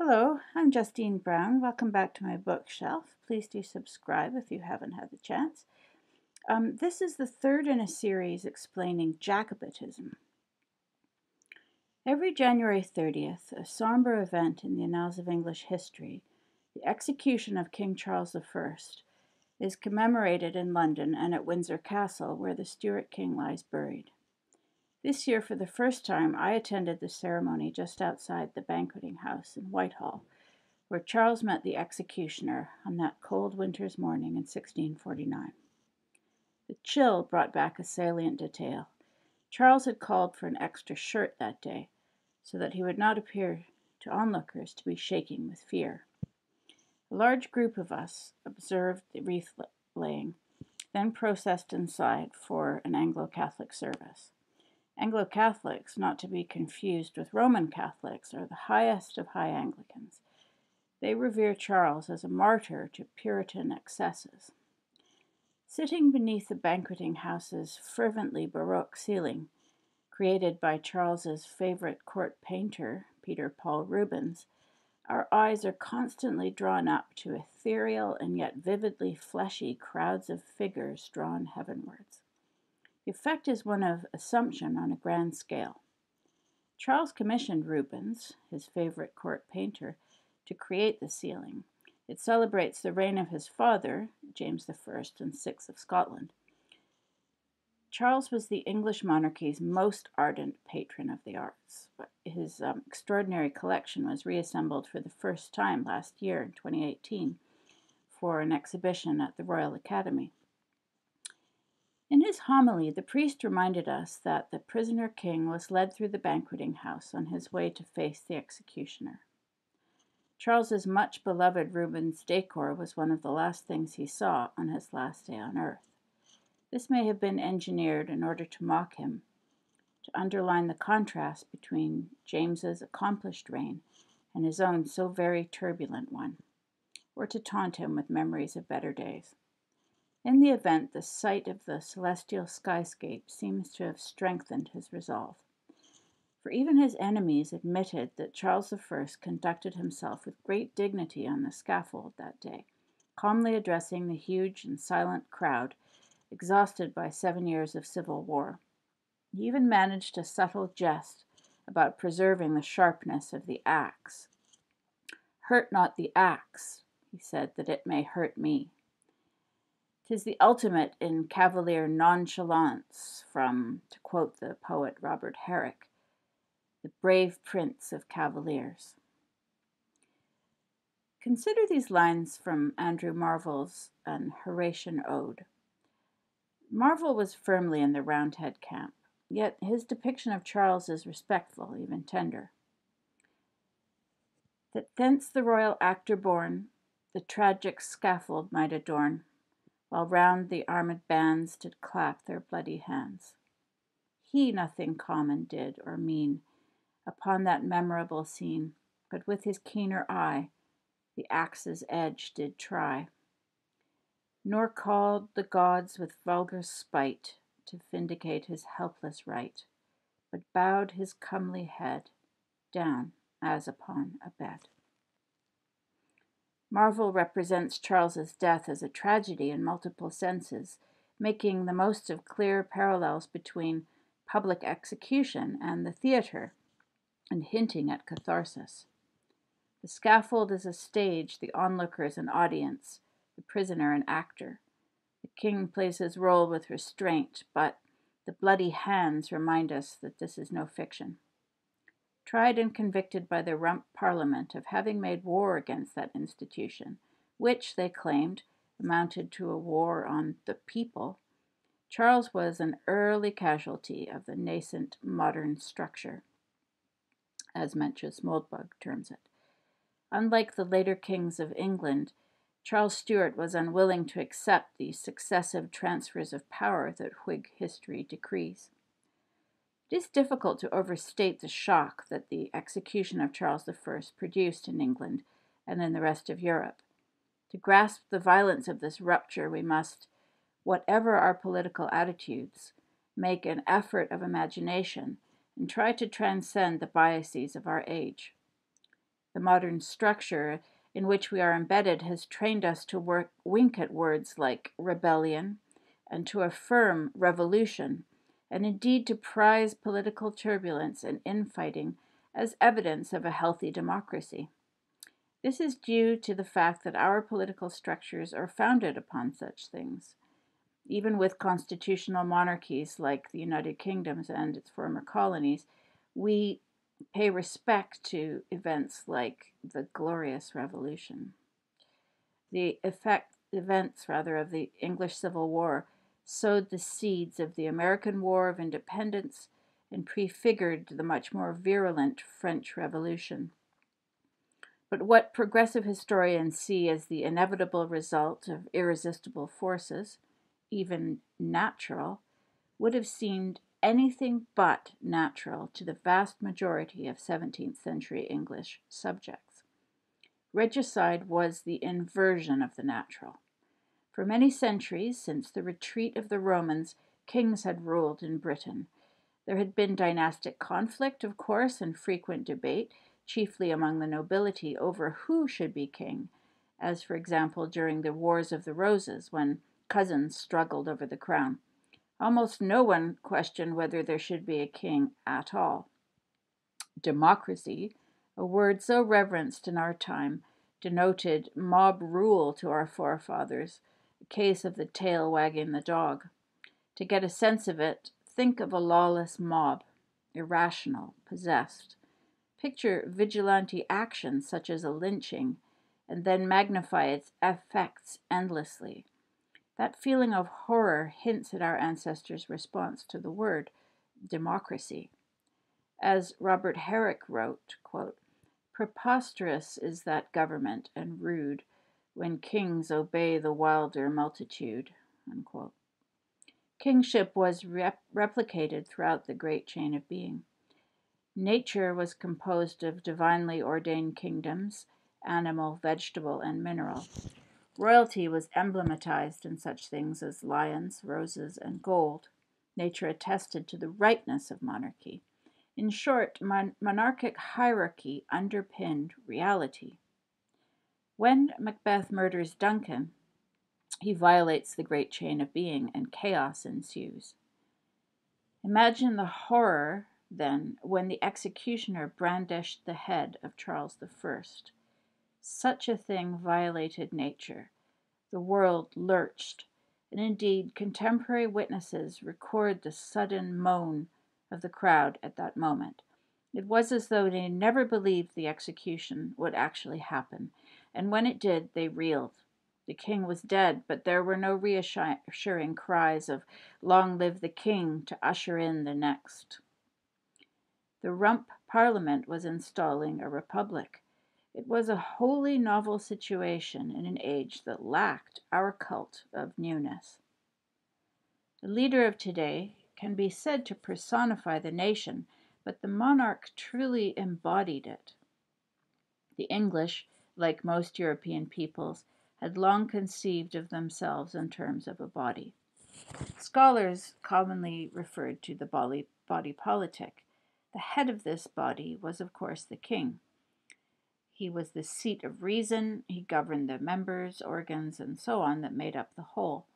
Hello, I'm Justine Brown. Welcome back to my bookshelf. Please do subscribe if you haven't had the chance. Um, this is the third in a series explaining Jacobitism. Every January 30th, a somber event in the annals of English history, the execution of King Charles I, is commemorated in London and at Windsor Castle, where the Stuart king lies buried. This year, for the first time, I attended the ceremony just outside the banqueting house in Whitehall, where Charles met the executioner on that cold winter's morning in 1649. The chill brought back a salient detail. Charles had called for an extra shirt that day, so that he would not appear to onlookers to be shaking with fear. A large group of us observed the wreath laying, then processed inside for an Anglo Catholic service. Anglo Catholics, not to be confused with Roman Catholics, are the highest of high Anglicans. They revere Charles as a martyr to Puritan excesses. Sitting beneath the banqueting house's fervently Baroque ceiling, created by Charles's favorite court painter, Peter Paul Rubens, our eyes are constantly drawn up to ethereal and yet vividly fleshy crowds of figures drawn heavenwards. The effect is one of assumption on a grand scale. Charles commissioned Rubens, his favorite court painter, to create the ceiling. It celebrates the reign of his father, James I and VI of Scotland. Charles was the English monarchy's most ardent patron of the arts. His um, extraordinary collection was reassembled for the first time last year in 2018 for an exhibition at the Royal Academy. In his homily, the priest reminded us that the prisoner king was led through the banqueting house on his way to face the executioner. Charles's much beloved Rubens decor was one of the last things he saw on his last day on earth. This may have been engineered in order to mock him, to underline the contrast between James's accomplished reign and his own so very turbulent one, or to taunt him with memories of better days. In the event, the sight of the celestial skyscape seems to have strengthened his resolve. For even his enemies admitted that Charles I conducted himself with great dignity on the scaffold that day, calmly addressing the huge and silent crowd, exhausted by seven years of civil war. He even managed a subtle jest about preserving the sharpness of the axe. Hurt not the axe, he said, that it may hurt me. 'Tis the ultimate in cavalier nonchalance from, to quote the poet Robert Herrick, the brave prince of cavaliers. Consider these lines from Andrew Marvell's An Horatian Ode. Marvell was firmly in the Roundhead camp, yet his depiction of Charles is respectful, even tender. That thence the royal actor born the tragic scaffold might adorn, while round the armed bands did clap their bloody hands. He nothing common did or mean upon that memorable scene, but with his keener eye the axe's edge did try. Nor called the gods with vulgar spite to vindicate his helpless right, but bowed his comely head down as upon a bed. Marvell represents Charles's death as a tragedy in multiple senses, making the most of clear parallels between public execution and the theater, and hinting at catharsis. The scaffold is a stage, the onlooker is an audience, the prisoner an actor. The king plays his role with restraint, but the bloody hands remind us that this is no fiction tried and convicted by the Rump Parliament of having made war against that institution, which, they claimed, amounted to a war on the people, Charles was an early casualty of the nascent modern structure, as Mencius Moldbug terms it. Unlike the later kings of England, Charles Stuart was unwilling to accept the successive transfers of power that Whig history decrees. It is difficult to overstate the shock that the execution of Charles I produced in England and in the rest of Europe. To grasp the violence of this rupture, we must, whatever our political attitudes, make an effort of imagination and try to transcend the biases of our age. The modern structure in which we are embedded has trained us to work, wink at words like rebellion and to affirm revolution, and indeed to prize political turbulence and infighting as evidence of a healthy democracy. This is due to the fact that our political structures are founded upon such things. Even with constitutional monarchies like the United Kingdoms and its former colonies, we pay respect to events like the Glorious Revolution. The effect, events, rather, of the English Civil War sowed the seeds of the American War of Independence and prefigured the much more virulent French Revolution. But what progressive historians see as the inevitable result of irresistible forces, even natural, would have seemed anything but natural to the vast majority of 17th century English subjects. Regicide was the inversion of the natural. For many centuries, since the retreat of the Romans, kings had ruled in Britain. There had been dynastic conflict, of course, and frequent debate, chiefly among the nobility, over who should be king, as, for example, during the Wars of the Roses, when cousins struggled over the crown. Almost no one questioned whether there should be a king at all. Democracy, a word so reverenced in our time, denoted mob rule to our forefathers, case of the tail wagging the dog. To get a sense of it, think of a lawless mob, irrational, possessed. Picture vigilante action such as a lynching, and then magnify its effects endlessly. That feeling of horror hints at our ancestors' response to the word democracy. As Robert Herrick wrote, quote, Preposterous is that government and rude when kings obey the wilder multitude. Unquote. Kingship was rep- replicated throughout the great chain of being. Nature was composed of divinely ordained kingdoms animal, vegetable, and mineral. Royalty was emblematized in such things as lions, roses, and gold. Nature attested to the rightness of monarchy. In short, mon- monarchic hierarchy underpinned reality. When Macbeth murders Duncan, he violates the great chain of being, and chaos ensues. Imagine the horror, then, when the executioner brandished the head of Charles I. Such a thing violated nature. The world lurched, and indeed contemporary witnesses record the sudden moan of the crowd at that moment. It was as though they never believed the execution would actually happen, and when it did, they reeled. The king was dead, but there were no reassuring cries of Long live the king to usher in the next. The Rump Parliament was installing a republic. It was a wholly novel situation in an age that lacked our cult of newness. The leader of today can be said to personify the nation, but the monarch truly embodied it. The English, like most European peoples, had long conceived of themselves in terms of a body. Scholars commonly referred to the body, politic. The head of this body was, of course, the king. He was the seat of reason, he governed the members, organs, and so on that made up the whole.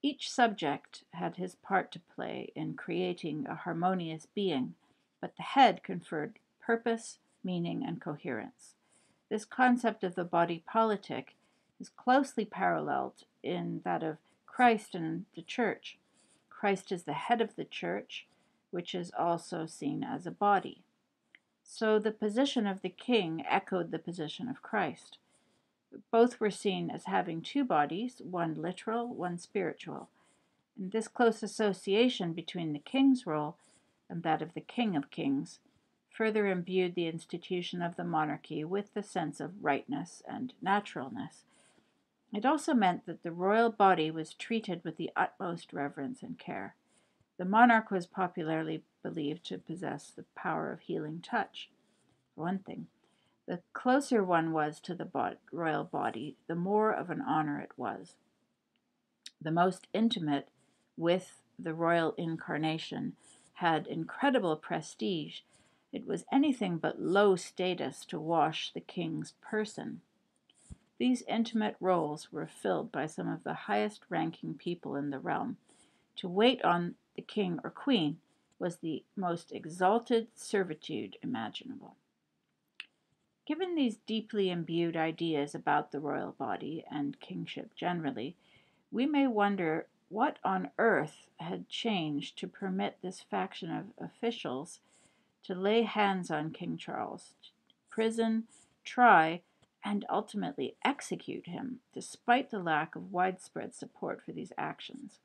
Each subject had his part to play in creating a harmonious being, but the head conferred purpose, meaning, and coherence. This concept of the body politic is closely paralleled in that of Christ and the church. Christ is the head of the church, which is also seen as a body. So the position of the king echoed the position of Christ. Both were seen as having two bodies, one literal, one spiritual. And this close association between the king's role and that of the King of Kings further imbued the institution of the monarchy with the sense of rightness and naturalness. It also meant that the royal body was treated with the utmost reverence and care. The monarch was popularly believed to possess the power of healing touch. For one thing, the closer one was to the bod- royal body, the more of an honor it was. The most intimate with the royal incarnation had incredible prestige, it was anything but low status to wash the king's person. These intimate roles were filled by some of the highest ranking people in the realm. To wait on the king or queen was the most exalted servitude imaginable. Given these deeply imbued ideas about the royal body and kingship generally, we may wonder what on earth had changed to permit this faction of officials to lay hands on King Charles, prison, try, and ultimately execute him, despite the lack of widespread support for these actions.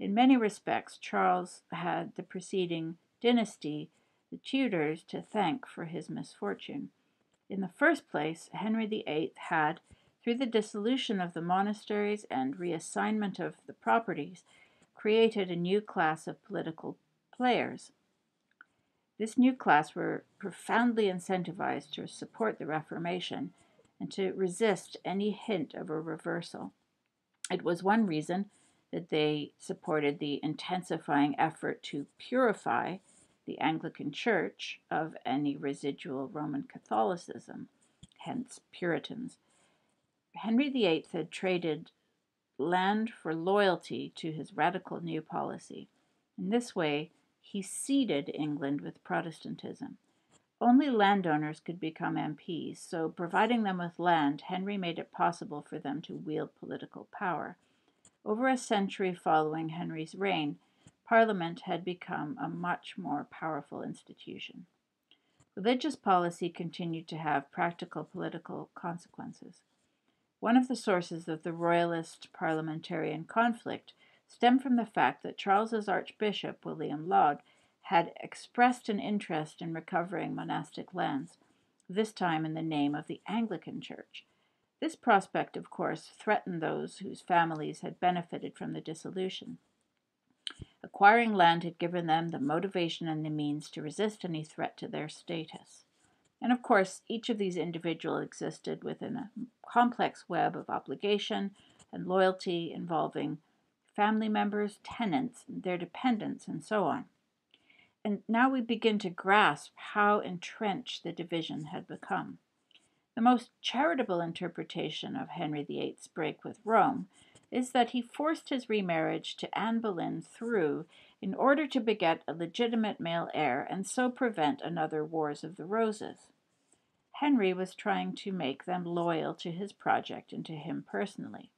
In many respects, Charles had the preceding dynasty, the Tudors, to thank for his misfortune. In the first place, Henry VIII had, through the dissolution of the monasteries and reassignment of the properties, created a new class of political players. This new class were profoundly incentivized to support the Reformation and to resist any hint of a reversal. It was one reason that they supported the intensifying effort to purify the Anglican Church of any residual Roman Catholicism, hence Puritans. Henry VIII had traded land for loyalty to his radical new policy. In this way, he seeded England with Protestantism. Only landowners could become MPs, so providing them with land, Henry made it possible for them to wield political power. Over a century following Henry's reign, Parliament had become a much more powerful institution. Religious policy continued to have practical political consequences. One of the sources of the royalist parliamentarian conflict stemmed from the fact that Charles's Archbishop, William Laud, had expressed an interest in recovering monastic lands, this time in the name of the Anglican Church. This prospect, of course, threatened those whose families had benefited from the dissolution. Acquiring land had given them the motivation and the means to resist any threat to their status. And of course, each of these individuals existed within a complex web of obligation and loyalty involving family members, tenants, their dependents, and so on. And now we begin to grasp how entrenched the division had become. The most charitable interpretation of Henry VIII's break with Rome is that he forced his remarriage to Anne Boleyn through in order to beget a legitimate male heir and so prevent another Wars of the Roses. Henry was trying to make them loyal to his project and to him personally.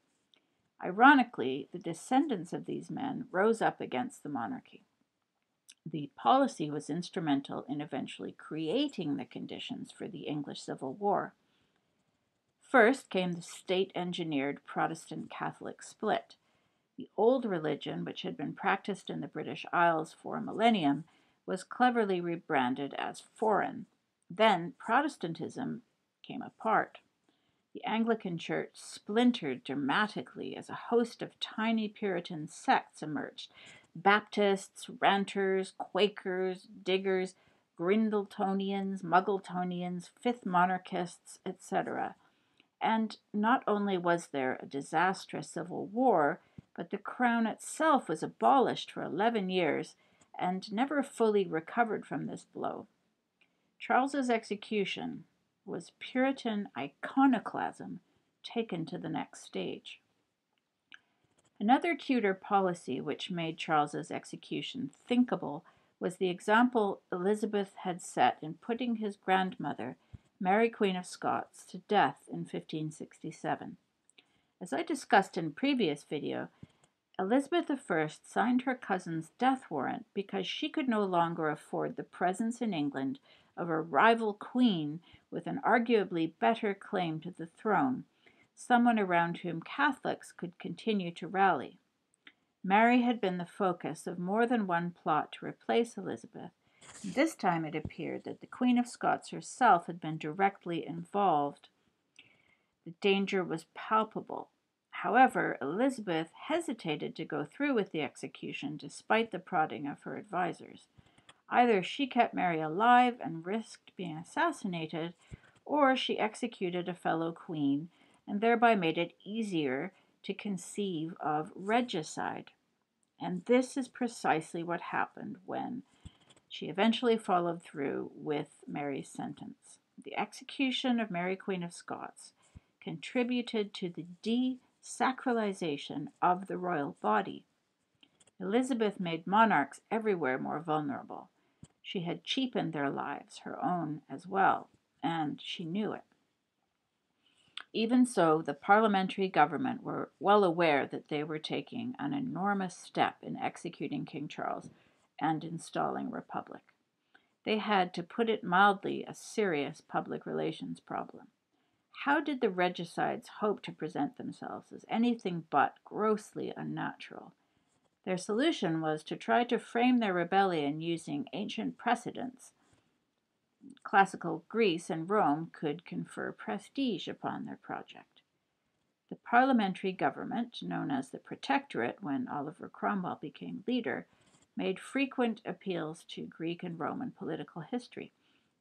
Ironically, the descendants of these men rose up against the monarchy. The policy was instrumental in eventually creating the conditions for the English Civil War. First came the state engineered Protestant Catholic split. The old religion, which had been practiced in the British Isles for a millennium, was cleverly rebranded as foreign. Then Protestantism came apart. The Anglican Church splintered dramatically as a host of tiny Puritan sects emerged Baptists, Ranters, Quakers, Diggers, Grindletonians, Muggletonians, Fifth Monarchists, etc. And not only was there a disastrous civil war, but the crown itself was abolished for 11 years and never fully recovered from this blow. Charles's execution was Puritan iconoclasm taken to the next stage. Another Tudor policy which made Charles's execution thinkable was the example Elizabeth had set in putting his grandmother Mary Queen of Scots, to death in 1567. As I discussed in previous video, Elizabeth I signed her cousin's death warrant because she could no longer afford the presence in England of a rival queen with an arguably better claim to the throne, someone around whom Catholics could continue to rally. Mary had been the focus of more than one plot to replace Elizabeth, this time it appeared that the Queen of Scots herself had been directly involved. The danger was palpable. However, Elizabeth hesitated to go through with the execution despite the prodding of her advisers. Either she kept Mary alive and risked being assassinated, or she executed a fellow queen and thereby made it easier to conceive of regicide. And this is precisely what happened when She eventually followed through with Mary's sentence. The execution of Mary, Queen of Scots, contributed to the desacralization of the royal body. Elizabeth made monarchs everywhere more vulnerable. She had cheapened their lives, her own as well, and she knew it. Even so, the parliamentary government were well aware that they were taking an enormous step in executing King Charles and installing republic. They had, to put it mildly, a serious public relations problem. How did the regicides hope to present themselves as anything but grossly unnatural? Their solution was to try to frame their rebellion using ancient precedents. Classical Greece and Rome could confer prestige upon their project. The parliamentary government, known as the Protectorate when Oliver Cromwell became leader, made frequent appeals to Greek and Roman political history.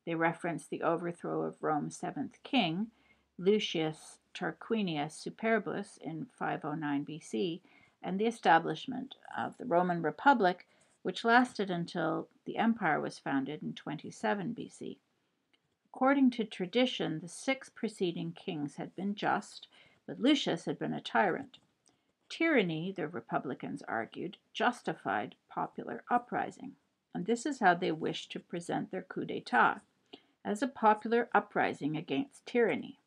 They referenced the overthrow of Rome's seventh king, Lucius Tarquinius Superbus, in 509 BC, and the establishment of the Roman Republic, which lasted until the empire was founded in 27 BC. According to tradition, the six preceding kings had been just, but Lucius had been a tyrant. Tyranny, the Republicans argued, justified popular uprising, and this is how they wished to present their coup d'etat as a popular uprising against tyranny.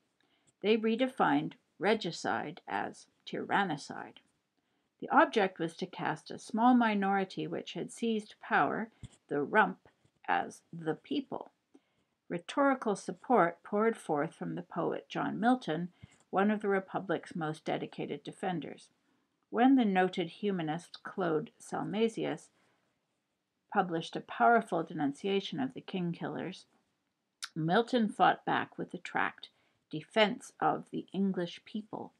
They redefined regicide as tyrannicide. The object was to cast a small minority which had seized power, the rump, as the people. Rhetorical support poured forth from the poet John Milton, one of the Republic's most dedicated defenders. When the noted humanist Claude Salmasius published a powerful denunciation of the king killers, Milton fought back with the tract Defense of the English People.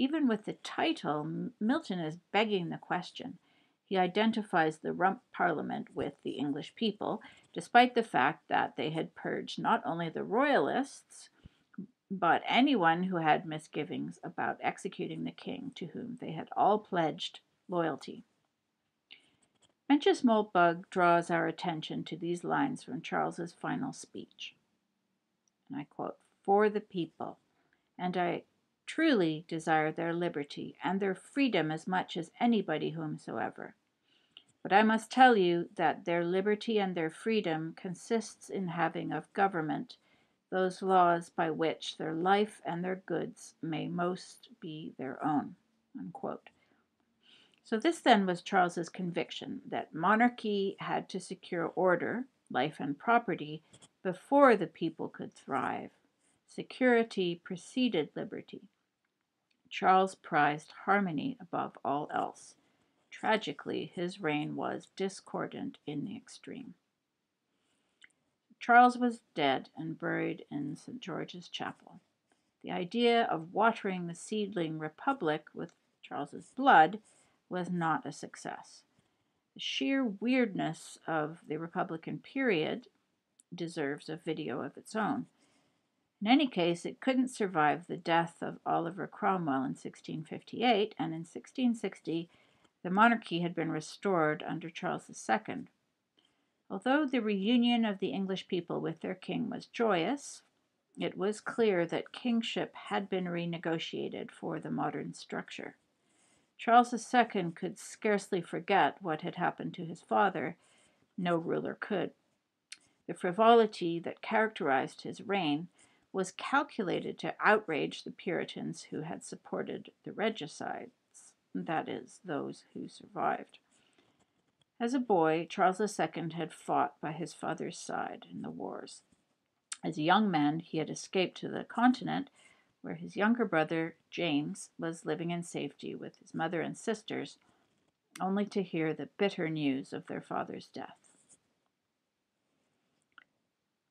Even with the title, Milton is begging the question. He identifies the rump parliament with the English people, despite the fact that they had purged not only the royalists, but anyone who had misgivings about executing the king to whom they had all pledged loyalty. Mencius Moldbug draws our attention to these lines from Charles's final speech. And I quote, For the people, and I truly desire their liberty and their freedom as much as anybody whomsoever. But I must tell you that their liberty and their freedom consists in having of government those laws by which their life and their goods may most be their own. Unquote. So, this then was Charles's conviction that monarchy had to secure order, life, and property before the people could thrive. Security preceded liberty. Charles prized harmony above all else. Tragically, his reign was discordant in the extreme. Charles was dead and buried in St. George's Chapel. The idea of watering the seedling republic with Charles's blood was not a success. The sheer weirdness of the Republican period deserves a video of its own. In any case, it couldn't survive the death of Oliver Cromwell in 1658, and in 1660 the monarchy had been restored under Charles II. Although the reunion of the English people with their king was joyous, it was clear that kingship had been renegotiated for the modern structure. Charles II could scarcely forget what had happened to his father. No ruler could. The frivolity that characterized his reign was calculated to outrage the Puritans who had supported the regicides, that is, those who survived. As a boy, Charles II had fought by his father's side in the wars. As a young man, he had escaped to the continent, where his younger brother, James, was living in safety with his mother and sisters, only to hear the bitter news of their father's death.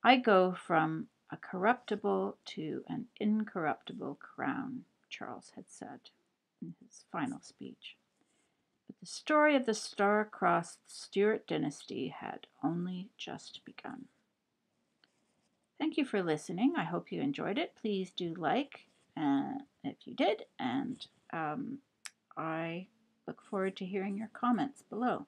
I go from a corruptible to an incorruptible crown, Charles had said in his final speech. But the story of the star-crossed Stuart dynasty had only just begun. Thank you for listening. I hope you enjoyed it. Please do like uh, if you did, and um, I look forward to hearing your comments below.